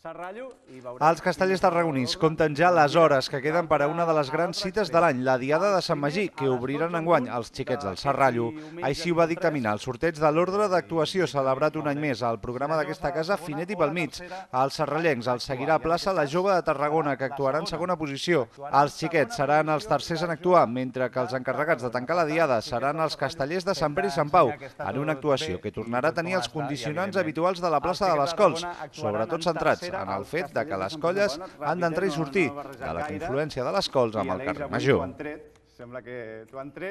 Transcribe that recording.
Els castellers tarragonins compten ja les hores que queden per a una de les grans cites de l'any, la Diada de Sant Magí, que obriran enguany els xiquets del Serrallo. Així ho va dictaminar el sorteig de l'ordre d'actuació celebrat un any més al programa d'aquesta casa Finet i pel mig. Els serrallencs els seguirà a plaça la jove de Tarragona, que actuarà en segona posició. Els xiquets seran els tercers en actuar, mentre que els encarregats de tancar la Diada seran els castellers de Sant Pere i Sant Pau, en una actuació que tornarà a tenir els condicionants habituals de la plaça de les Cols, sobretot centrats en el fet de que les colles han d'entrar i sortir de la confluència de les cols amb el carrer Major. Sembla que t'ho han tret.